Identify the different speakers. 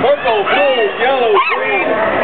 Speaker 1: Purple, blue, yellow, green.